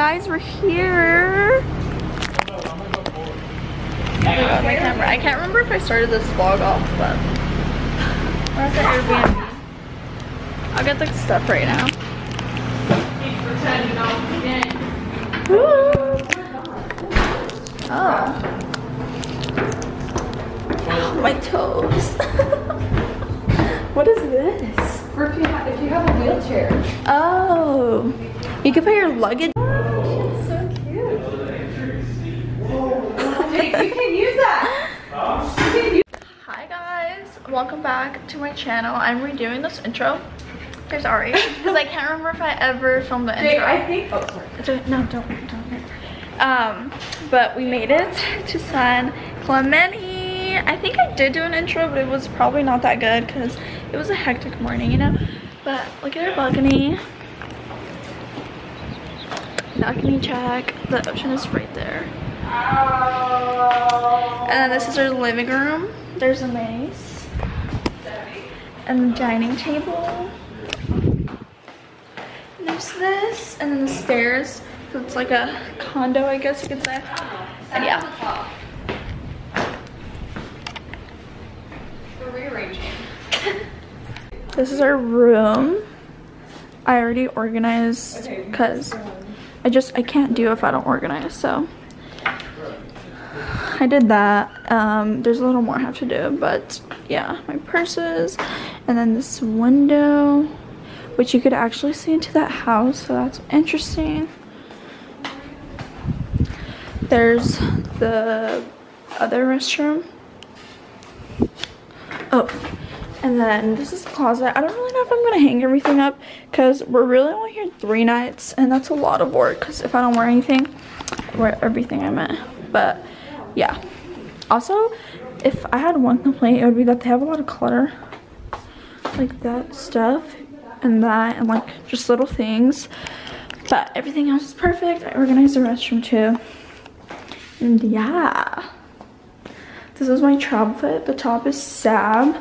guys, we're here. my camera. I can't remember if I started this vlog off, but we're at the Airbnb. I'll get the stuff right now. Oh. My toes. what is this? Or if you have, if you have a wheelchair. Oh. You can put your luggage. So cute. Jake, you can use that. You can use Hi guys, welcome back to my channel. I'm redoing this intro. There's Ari, because I can't remember if I ever filmed the Jake, intro. I think. Oh, sorry. No, don't, don't. Um, but we made it to San Clemente. I think I did do an intro, but it was probably not that good because it was a hectic morning, you know? But look at our balcony. Balcony check. The ocean is right there. And then this is our living room. There's a mace. And the dining table. And there's this. And then the stairs. So it's like a condo, I guess you could say. And yeah. We're rearranging. This is our room. I already organized because I just, I can't do if I don't organize, so. I did that. Um, there's a little more I have to do, but yeah, my purses. And then this window, which you could actually see into that house, so that's interesting. There's the other restroom. Oh, and then this is the closet. I don't really know if I'm gonna hang everything up because we're really only here three nights and that's a lot of work because if I don't wear anything, wear everything I meant. But yeah. Also, if I had one complaint, it would be that they have a lot of clutter. Like that stuff and that and like just little things. But everything else is perfect. I organized the restroom too. And yeah. This is my travel fit. The top is Sab.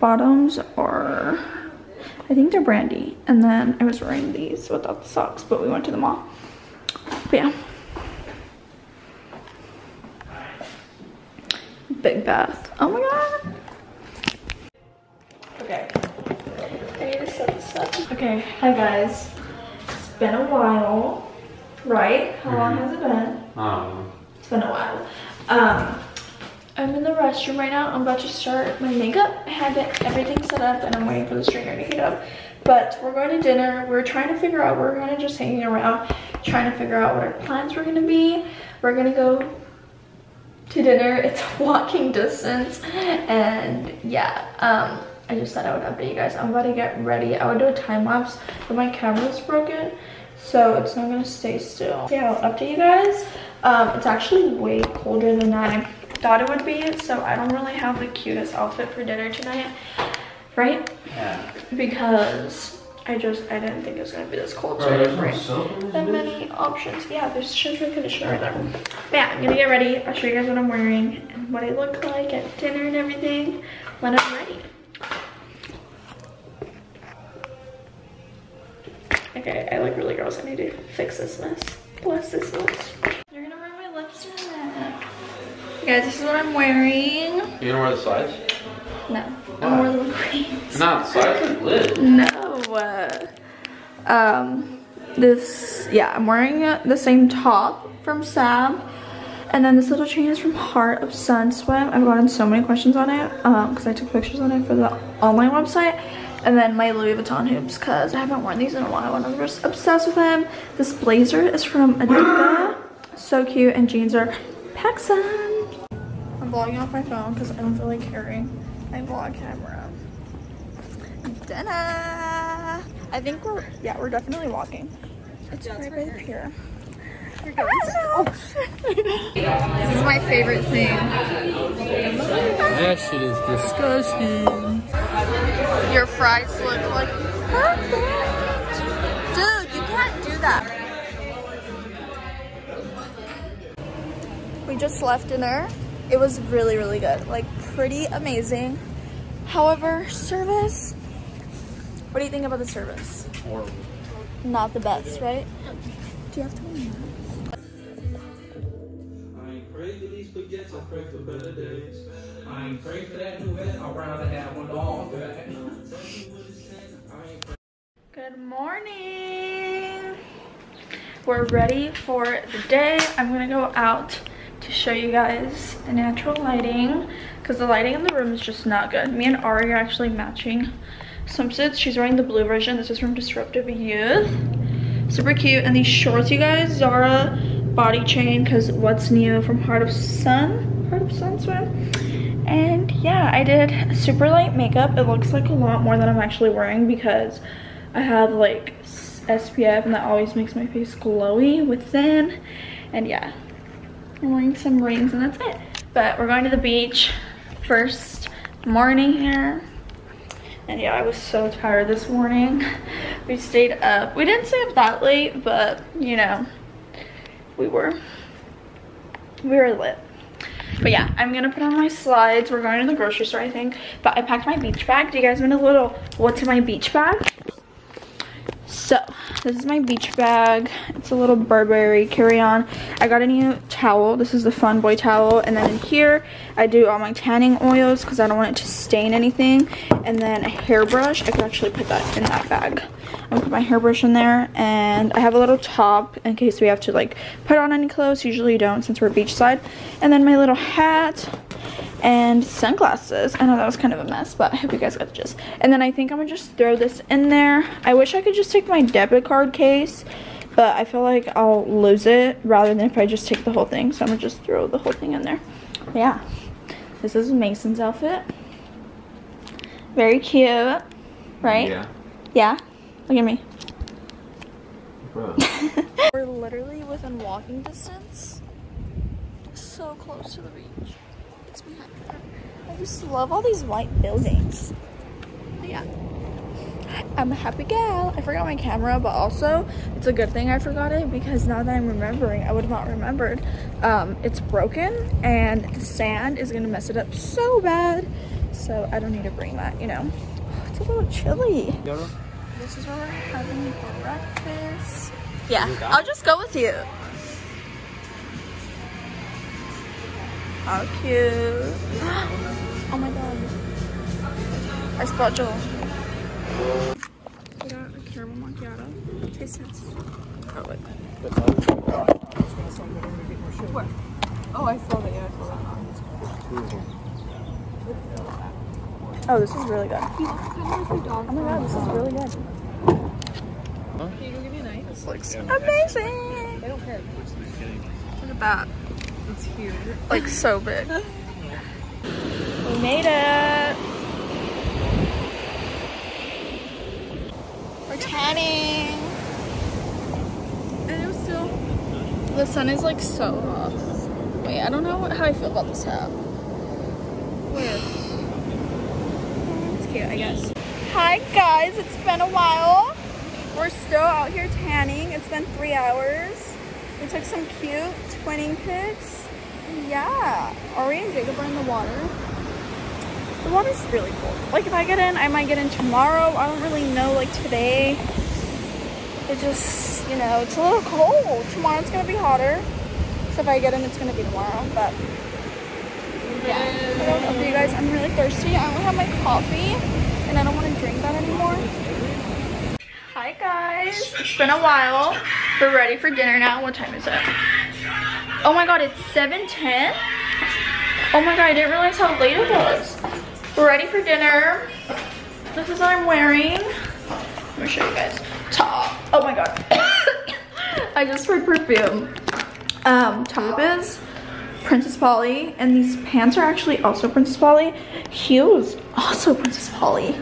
Bottoms are, I think they're Brandy. And then I was wearing these without the socks, but we went to the mall. But yeah. Big bath. Oh my god. Okay. I need to set this up. Okay, hi guys. It's been a while, right? How long has it been? Um, It's been a while. Um, I'm in the restroom right now. I'm about to start my makeup. I had it- everything set up and I'm waiting for the stringer to heat up. But we're going to dinner. We're trying to figure out, we're kind of just hanging around, trying to figure out what our plans were going to be. We're going to go to dinner. It's walking distance. And yeah, um, I just said I would update you guys. I'm about to get ready. I would do a time lapse, but my camera's broken. So it's not gonna stay still. Yeah, I'll update you guys. Um, it's actually way colder than I thought it would be. So I don't really have the cutest outfit for dinner tonight. Right? yeah. Because I just, I didn't think it was gonna be this cold. So I didn't there's bring soap in this that many options. Yeah, there's shampoo and conditioner right there. But yeah, I'm gonna get ready. I'll show you guys what I'm wearing and what I look like at dinner and everything when I'm ready. Okay, I look really gross. I need to fix this mess. Bless this mess. You're gonna ruin my lipstick. Guys, this is what I'm wearing. You know wear the sides? No, I'm wearing little queens. Not sides are lit. No. uh, Um, this, yeah, I'm wearing uh, the same top from Sab. And then this little chain is from Heart of Sun Swim. I've gotten so many questions on it because I took pictures on it for the online website. And then my Louis Vuitton hoops because I haven't worn these in a while and I'm just obsessed with them. This blazer is from Adidas. So cute. And jeans are PacSun. I'm vlogging off my phone because I don't feel like carrying my vlog camera. Dinner. I think we're, yeah, we're definitely walking. It's right by the pier. You're going oh, This is my favorite thing. That shit is disgusting. Your fries look like perfect. Dude, you can't do that. We just left dinner. It was really, really good. Like, pretty amazing. However, service. What do you think about the service? Horrible. Not the best, right? Do you have to I pray for better days. I ain't pray for that new vet, I'd rather have one back. Good morning. We're ready for the day. I'm gonna go out to show you guys the natural lighting because the lighting in the room is just not good. Me and Ari are actually matching swimsuits. She's wearing the blue version. This is from Disruptive Youth. Super cute. And these shorts, you guys, Zara body chain because what's new from Heart of Sun? Heart of Sun swim. And yeah, I did super light makeup. It looks like a lot more than I'm actually wearing because I have like SPF and that always makes my face glowy with within. And yeah, I'm wearing some rings and that's it. But we're going to the beach first morning here. And yeah, I was so tired this morning. We stayed up. We didn't stay up that late, but you know, we were, we were lit. But yeah, I'm gonna put on my slides. We're going to the grocery store, I think. But I packed my beach bag. Do you guys want a little what's in my beach bag? So, this is my beach bag. It's a little Burberry carry-on. I got a new towel. This is the Funboy towel. And then in here, I do all my tanning oils because I don't want it to stain anything. And then a hairbrush. I could actually put that in that bag. I'm gonna put my hairbrush in there. And I have a little top in case we have to like put on any clothes. Usually you don't since we're beachside. And then my little hat and sunglasses. I know that was kind of a mess, but I hope you guys got the gist. And then I think I'm gonna just throw this in there. I wish I could just take my debit card case, but I feel like I'll lose it rather than if I just take the whole thing. So I'm gonna just throw the whole thing in there. Yeah, this is Mason's outfit. Very cute, right? Yeah. Yeah? Look at me. We're literally within walking distance. So close to the beach. It's my head. I just love all these white buildings. But yeah. I'm a happy gal. I forgot my camera, but also it's a good thing I forgot it because now that I'm remembering, I would have not remembered. Um, it's broken and the sand is gonna mess it up so bad. So I don't need to bring that, you know. It's a little chilly. This is where we're having breakfast. Yeah, I'll just go with you. How cute. Oh my god. I spot Joel. We got a caramel macchiato. Tastes nice. Oh, wait. Where? Oh, I saw that. Yeah, I saw that. Oh, this is really good. Oh my god, this is really good. This looks amazing. They don't care. Look at that. It's huge. Like so big. we made it. We're tanning. And it was still. The sun is like so hot. Wait, I don't know what, how I feel about this hat. Where? It's cute, I guess. Hi guys, it's been a while. We're still out here tanning. It's been three hours. We took some cute twinning pics. Yeah, Ari and Jacob are in the water. The water's really cold. Like if I get in, I might get in tomorrow. I don't really know like today. It just, you know, it's a little cold. Tomorrow it's gonna be hotter. So if I get in, it's gonna be tomorrow. But yeah, I don't know for you guys. I'm really thirsty. I only have my coffee and I don't want to drink that anymore. Hi guys, it's been a while. We're ready for dinner now. What time is it? Oh my god, it's 7.10? Oh my god, I didn't realize how late it was. We're ready for dinner. This is what I'm wearing. Let me show you guys. Top. Oh my god. I just sprayed perfume. Um, top is Princess Polly, and these pants are actually also Princess Polly. Heels, also Princess Polly.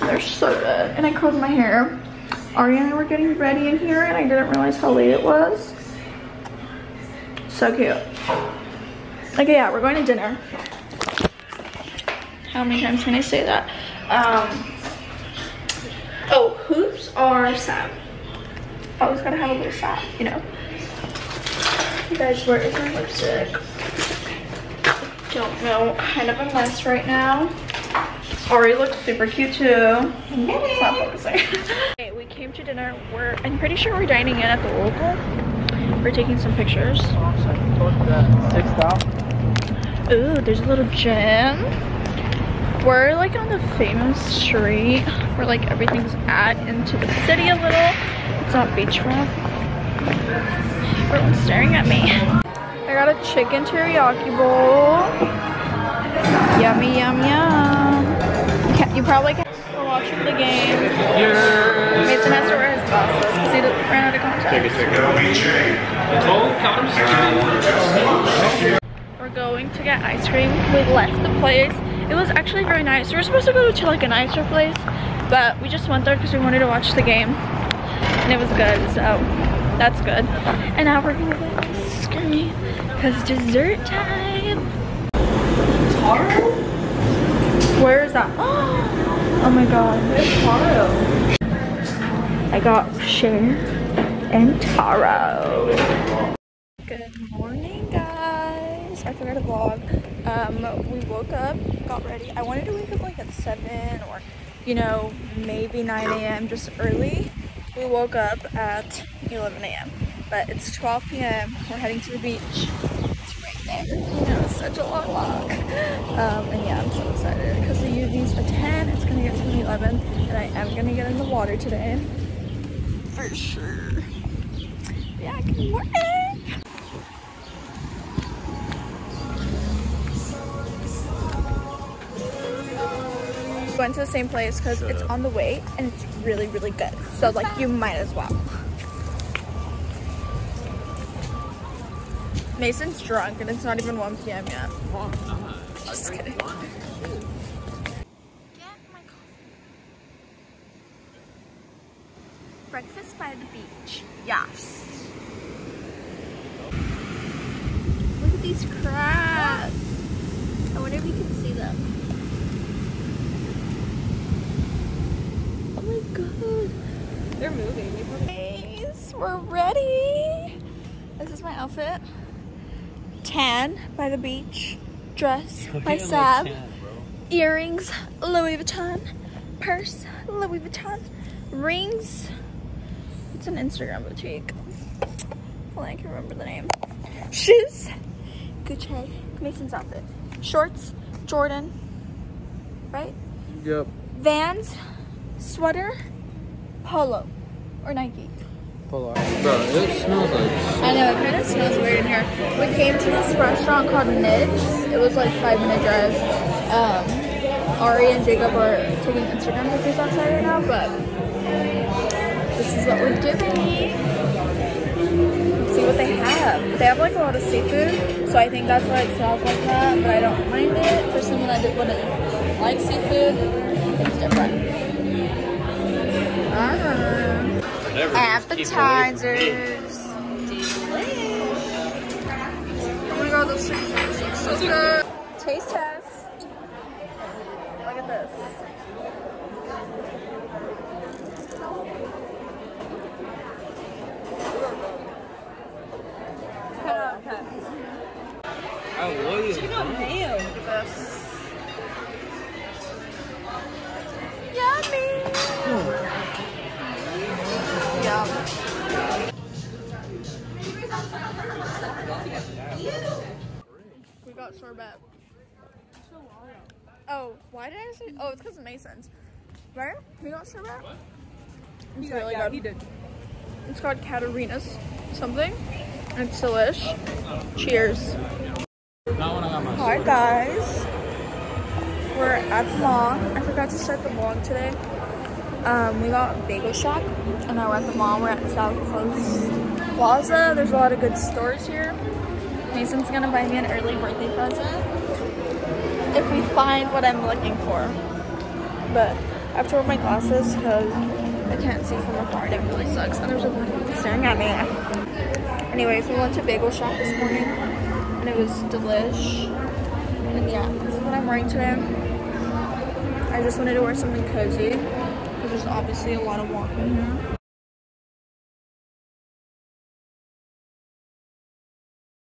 They're so good. And I curled my hair. Ari and I were getting ready in here, and I didn't realize how late it was. So cute. Okay, yeah, we're going to dinner. How many times can I say that? Um, oh, hoops are sad. Always gotta have a little sad, you know. You guys, where is my lipstick? Don't know, kind of a mess right now. Ari looks super cute too. It's not focusing. okay, we came to dinner. We're, I'm pretty sure we're dining in at the local. We're taking some pictures. Ooh, there's a little gym. We're like on the famous street where like everything's at into the city a little. It's not beachfront. Everyone's staring at me. I got a chicken teriyaki bowl. Yummy, yum, yum. Ca- You probably can't. Watching the game. Mason has to wear his glasses because he ran out of contact. We're going to get ice cream. We left the place. It was actually very nice. We were supposed to go to like a nicer place, but we just went there because we wanted to watch the game. And it was good, so that's good. And now we're gonna get ice cream because dessert time. Taro? Where is that? Oh my god. Taro. I got Cher and Taro. Good morning, guys. I forgot to vlog. Um, we woke up, got ready. I wanted to wake up like at 7 or, you know, maybe 9 a.m. just early. We woke up at 11 a.m. But it's 12 p.m. We're heading to the beach. It's right there. You know, it's such a long walk. Um, and yeah, I'm so excited because the UV's a 10. It's gonna get to an 11, and I am gonna get in the water today for sure. Yeah, good morning. Went to the same place because it's on the way and it's really, really good. So like you might as well. Mason's drunk and it's not even 1 p.m. yet. Just kidding. Get my coffee. Breakfast by the beach. Yes. Look at these crabs. I wonder if you can see them. Oh my god. They're moving. Guys, we're ready. This is my outfit. Tan by the beach. Dress by Sab. Earrings, Louis Vuitton. Purse, Louis Vuitton. Rings. It's an Instagram boutique. Well, I can't remember the name. Shoes, Gucci. Mason's outfit. Shorts, Jordan. Right? Yep. Vans, sweater, polo, or Nike. Polo. Bro, it smells like I know, it kind of smells weird in here. We came to this restaurant called Nibs. It was like five minute drive. Um, Ari and Jacob are taking Instagram pictures outside right now, but this is what we're doing. See what they have. They have like a lot of seafood, so I think that's why it smells like that, but I don't mind it. For someone that wouldn't like seafood, it's different. Uh-huh. Appetizers. Delish. Oh my god, those things look so good. Taste test. Why did I say? Oh, it's because of Mason's. Right? We got sorbet. It's really yeah, good. he did. It's called Katarina's something. And it's delish. Cheers. Hi guys. We're at the mall. I forgot to start the vlog today. Um, we got Bagel Shop and now we're at the mall. We're at the South Coast Plaza. There's a lot of good stores here. Mason's gonna buy me an early birthday present if we find what I'm looking for. But I have to wear my glasses because I can't see from afar and it really sucks. And there's a people staring at me. Anyways, we went to Bagel Shop this morning and it was delish. And yeah, this is what I'm wearing today. I just wanted to wear something cozy because there's obviously a lot of walking here.